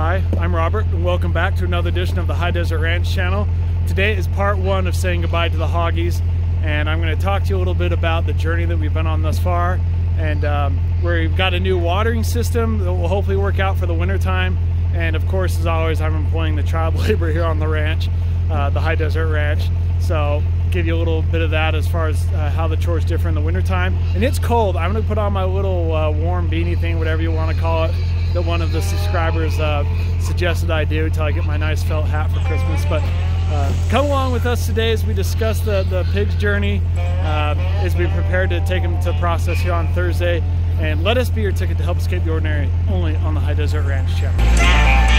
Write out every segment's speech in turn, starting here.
Hi, I'm Robert, and welcome back to another edition of the High Deseret Ranch channel. Today is part one of saying goodbye to the Hoggies, and I'm going to talk to you a little bit about the journey that we've been on thus far. And um, we've got a new watering system that will hopefully work out for the winter time. And of course, as always, I'm employing the child labor here on the ranch, uh, the High Deseret Ranch. So give you a little bit of that as far as uh, how the chores differ in the wintertime. And it's cold. I'm going to put on my little uh, warm beanie thing, whatever you want to call it, that one of the subscribers uh, suggested I do until I get my nice felt hat for Christmas. But uh, come along with us today as we discuss the, the pig's journey, uh, as we prepare to take them to process here on Thursday. And let us be your ticket to help escape the ordinary only on the High Deseret Ranch channel.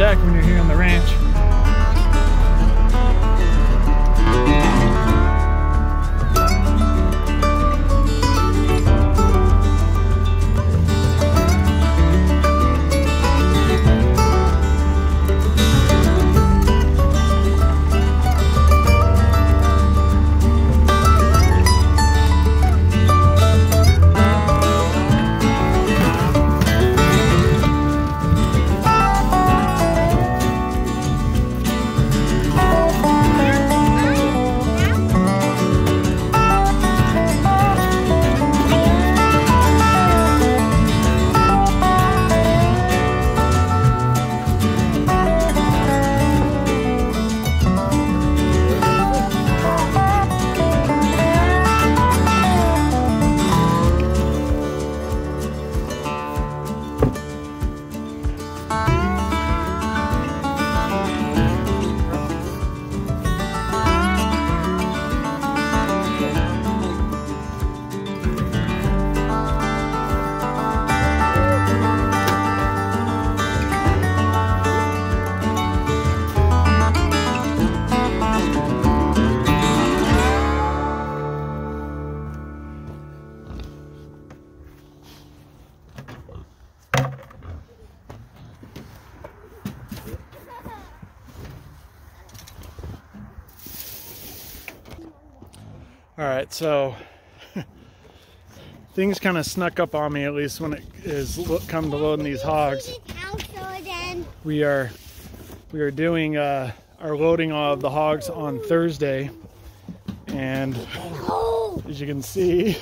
Deck when you're here on the ranch. So things kind of snuck up on me at least when it is come to loading these hogs. We are we are doing uh, our loading of the hogs on Thursday, and as you can see,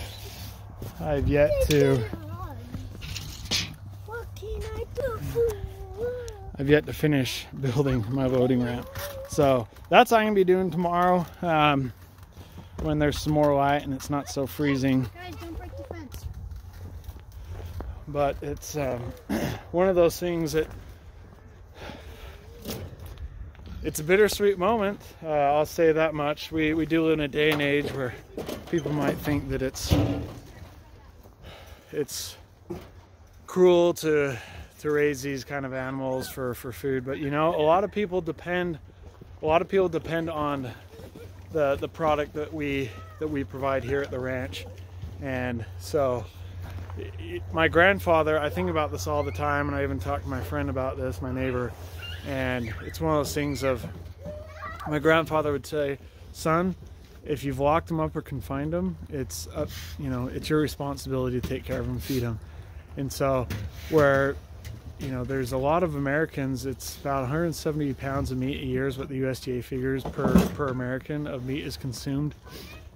I've yet to? I've yet to finish building my loading ramp. So that's what I'm gonna be doing tomorrow um, when there's some more light and it's not so freezing. Guys, don't break the fence. But it's um, one of those things that it's a bittersweet moment. Uh, I'll say that much. We we do live in a day and age where people might think that it's it's cruel to to raise these kind of animals for for food, but you know, a lot of people depend a lot of people depend on the the product that we that we provide here at the ranch, and so my grandfather, I think about this all the time, and I even talk to my friend about this, my neighbor, and it's one of those things of my grandfather would say, "Son, if you've locked them up or confined them, it's up, you know, it's your responsibility to take care of them, feed them." And so, where you know, there's a lot of Americans. It's about 170 pounds of meat a year is what the USDA figures per per American of meat is consumed,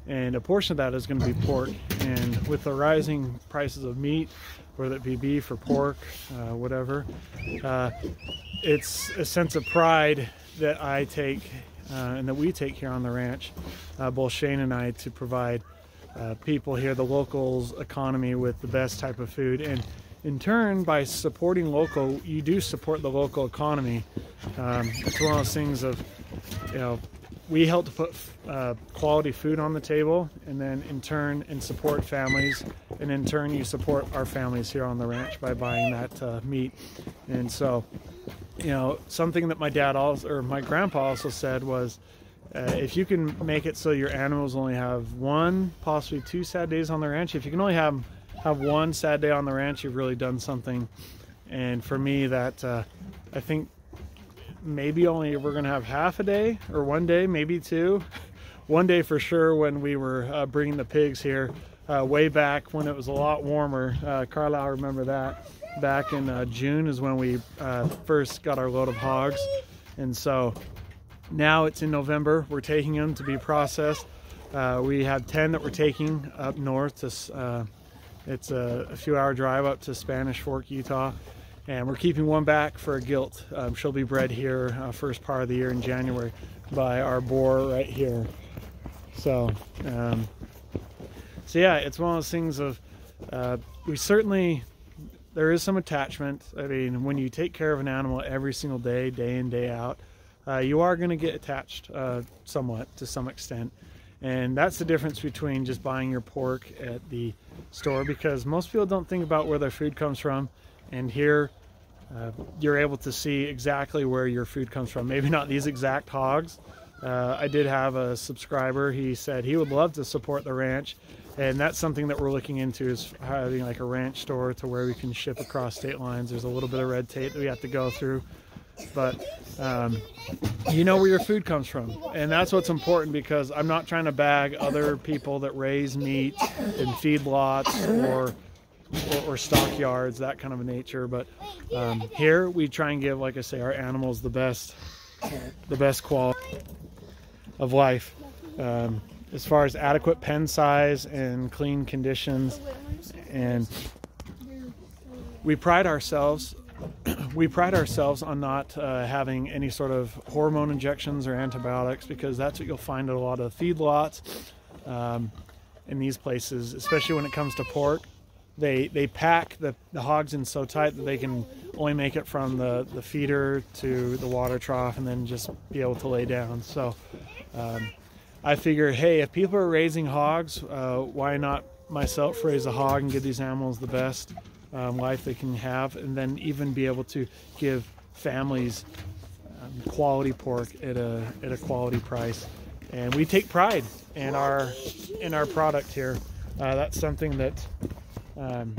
and a portion of that is going to be pork. And with the rising prices of meat, whether it be beef or pork, uh, whatever, uh, it's a sense of pride that I take uh, and that we take here on the ranch, uh, both Shane and I, to provide uh, people here, the locals economy, with the best type of food and in turn, by supporting local, you do support the local economy. Um, it's one of those things of, you know, we help to put uh, quality food on the table, and then in turn, and support families, and in turn, you support our families here on the ranch by buying that uh, meat. And so, you know, something that my dad also, or my grandpa also said was, uh, if you can make it so your animals only have one, possibly two sad days on the ranch, if you can only have have one sad day on the ranch, you've really done something. And for me, that uh, I think maybe only we're gonna have half a day or one day, maybe two. one day for sure when we were uh, bringing the pigs here, uh, way back when it was a lot warmer. Uh, Carla, I remember that. Back in uh, June is when we uh, first got our load of hogs, and so now it's in November. We're taking them to be processed. Uh, we have 10 that we're taking up north to it's a, a, few hour drive up to Spanish Fork, Utah. And we're keeping one back for a gilt. Um, she'll be bred here uh, first part of the year in January by our boar right here. So, um, so yeah, it's one of those things of uh, we certainly there is some attachment. I mean, when you take care of an animal every single day, day in day out, uh, you are going to get attached uh, somewhat to some extent. And that's the difference between just buying your pork at the store because most people don't think about where their food comes from. And here, uh, you're able to see exactly where your food comes from. Maybe not these exact hogs. Uh, I did have a subscriber. He said he would love to support the ranch, and that's something that we're looking into is having like a ranch store to where we can ship across state lines. There's a little bit of red tape that we have to go through, but um, you know where your food comes from. And that's what's important because i'm not trying to bag other people that raise meat in feedlots or or, or stockyards that kind of a nature. But um, here we try and give like i say our animals the best the best quality of life. Um, as far as adequate pen size and clean conditions and we pride ourselves we pride ourselves on not uh, having any sort of hormone injections or antibiotics because that's what you'll find at a lot of feedlots um, in these places, especially when it comes to pork. They they pack the, the hogs in so tight that they can only make it from the, the feeder to the water trough and then just be able to lay down. So um, I figure, hey, if people are raising hogs, uh, why not myself raise a hog and give these animals the best um, life they can have, and then even be able to give families um, quality pork at a at a quality price. And we take pride in our in our product here. Uh, that's something that um,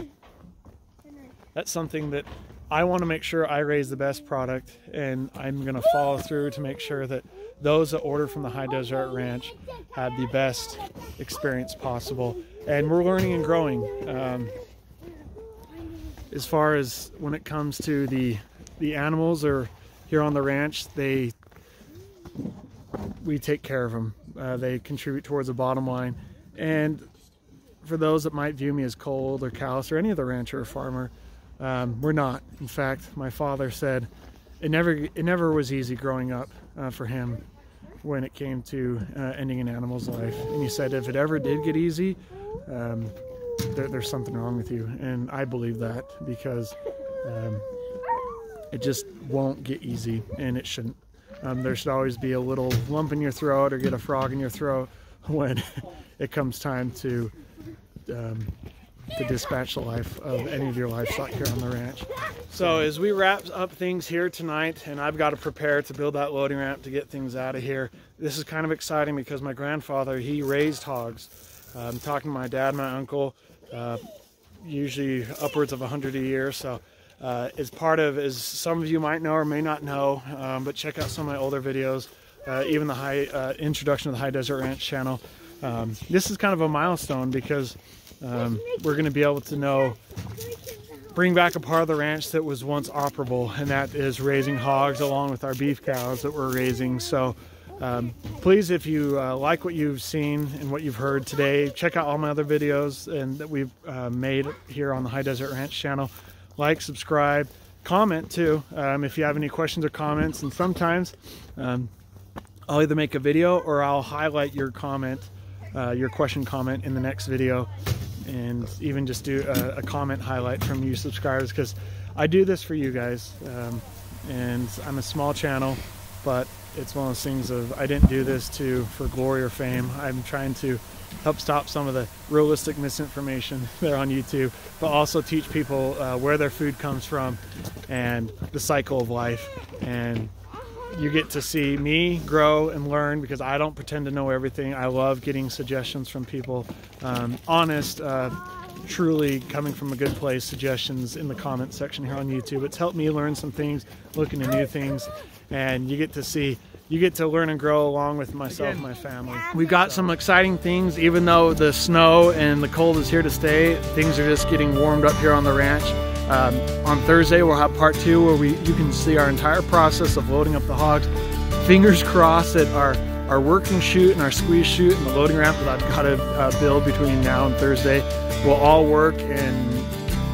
that's something that I want to make sure I raise the best product, and I'm going to follow through to make sure that those that order from the High Deseret Ranch have the best experience possible. And we're learning and growing. Um, as far as when it comes to the the animals or here on the ranch they we take care of them uh, they contribute towards the bottom line. And for those that might view me as cold or callous or any other rancher or farmer um, we're not. In fact my father said it never it never was easy growing up uh, for him when it came to uh, ending an animal's life. And he said if it ever did get easy um, there, there's something wrong with you. And I believe that because um, it just won't get easy and it shouldn't. um, there should always be a little lump in your throat or get a frog in your throat when it comes time to um, to dispatch the life of any of your livestock here on the ranch. So as we wrap up things here tonight, and I've got to prepare to build that loading ramp to get things out of here. This is kind of exciting because my grandfather, he raised hogs. I'm talking to my dad, my uncle, uh, usually upwards of 100 a year. So uh, as part of, as some of you might know or may not know, um, but check out some of my older videos, uh, even the high uh, introduction of the High Deseret Ranch channel. Um, this is kind of a milestone because um, we're going to be able to know, bring back a part of the ranch that was once operable, and that is raising hogs along with our beef cows that we're raising. So um, please, if you uh, like what you've seen and what you've heard today, check out all my other videos and that we've uh, made here on the High Deseret Ranch channel. Like, subscribe, comment too um, if you have any questions or comments. And sometimes um, I'll either make a video or I'll highlight your comment, uh, your question comment in the next video and even just do a, a comment highlight from you subscribers because I do this for you guys. Um, and I'm a small channel, but it's one of those things of I didn't do this to for glory or fame. I'm trying to help stop some of the realistic misinformation there on YouTube, but also teach people uh, where their food comes from and the cycle of life. And you get to see me grow and learn because I don't pretend to know everything. I love getting suggestions from people, um, honest, uh, truly coming from a good place suggestions in the comment section here on YouTube. It's helped me learn some things, look into new things, and you get to see you get to learn and grow along with myself and my family. We've got some exciting things, even though the snow and the cold is here to stay, things are just getting warmed up here on the ranch. Um, on Thursday, we'll have part two where we you can see our entire process of loading up the hogs. Fingers crossed that our, our working chute and our squeeze chute and the loading ramp that I've got to uh, build between now and Thursday will all work and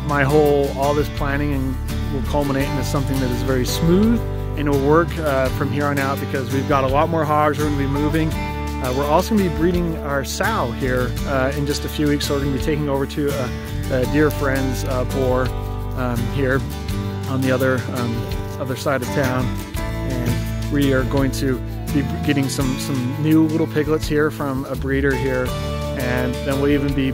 my whole, all this planning and will culminate into something that is very smooth and will work uh, from here on out because we've got a lot more hogs we're going to be moving. Uh, we're also going to be breeding our sow here uh, in just a few weeks, so we're going to be taking over to a, a dear friend's uh, boar um, here on the other um, other side of town, and we are going to be getting some some new little piglets here from a breeder here, and then we'll even be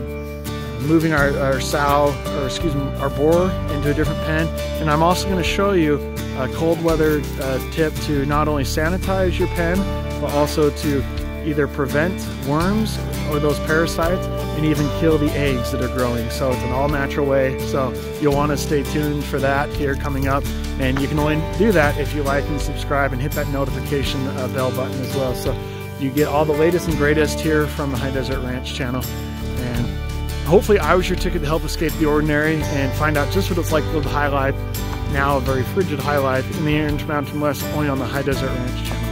moving our, our sow, or excuse me, our boar into a different pen. And I'm also going to show you a cold weather uh, tip to not only sanitize your pen, but also to either prevent worms or those parasites and even kill the eggs that are growing. So it's an all natural way. So you'll want to stay tuned for that here coming up. And you can only do that if you like and subscribe and hit that notification uh, bell button as well. So you get all the latest and greatest here from the High Deseret Ranch channel. Hopefully I was your ticket to help escape the ordinary and find out just what it's like to live high life, now a very frigid high life in the Intermountain West, only on the High Deseret Ranch channel.